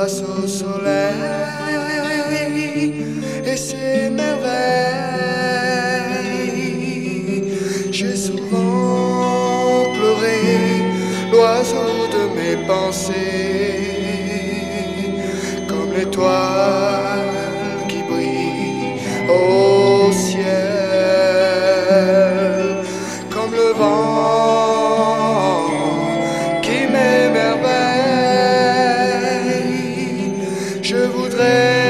face au soleil et ses merveilles. J'ai souvent pleuré l'oiseau de mes pensées, comme l'étoile qui brille au ciel, comme le vent Je voudrais